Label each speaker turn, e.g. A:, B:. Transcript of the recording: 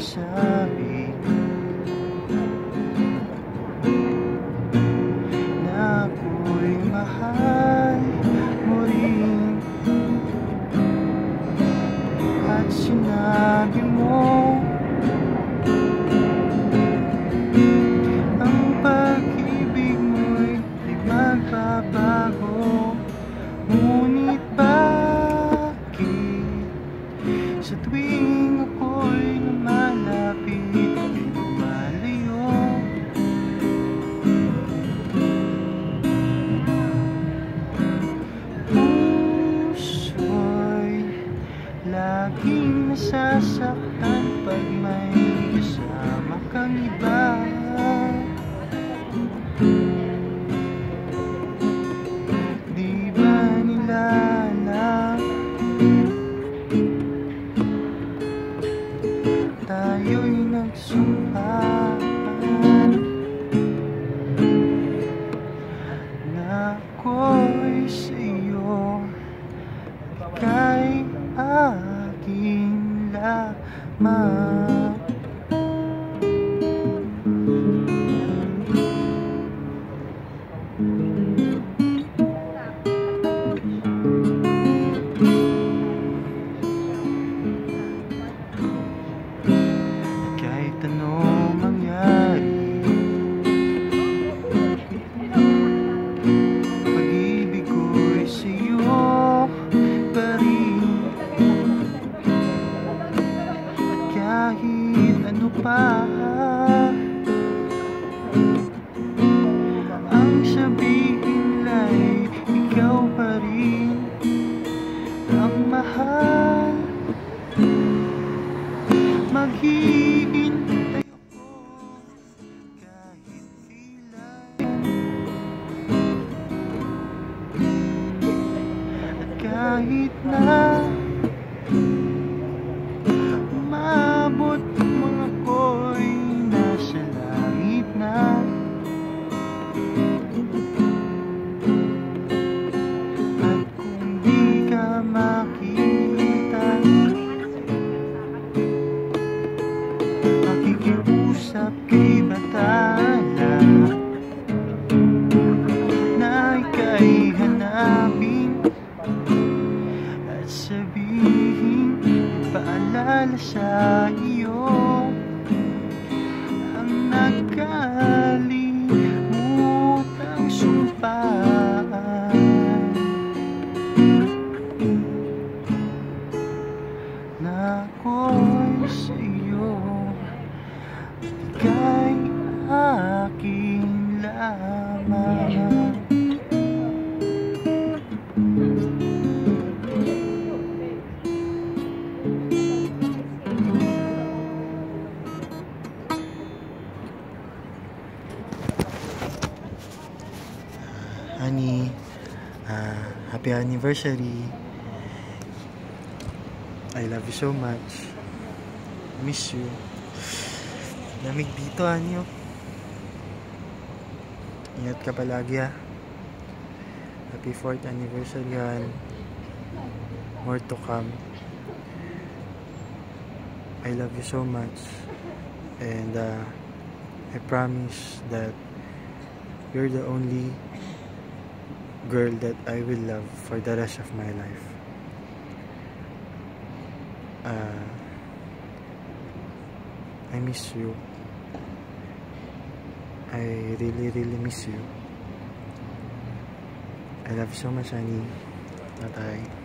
A: 想 laging nasasaktan Pag may kasama kang iba. Di ba nila alam Tayo'y nagsumpahan Na ako'y sa'yo Ika'y aking lamang pa Ang sabihin la'y ikaw pa rin Ang mahal. Maghihintay ako kahit At kahit na Paalala sa iyo Ang nagkalimutang sumpaan Na ako'y sa iyo Ika'y aking lamang Honey, ah, happy anniversary. I love you so much. Miss you. Lamig dito, honey. oh. Ingat ka palagi, ha. Happy 4th anniversary, Han. More to come. I love you so much. And uh, I promise that you're the only girl that I will love for the rest of my life. Uh, I miss you. I really, really miss you. I love so much, honey. Bye-bye.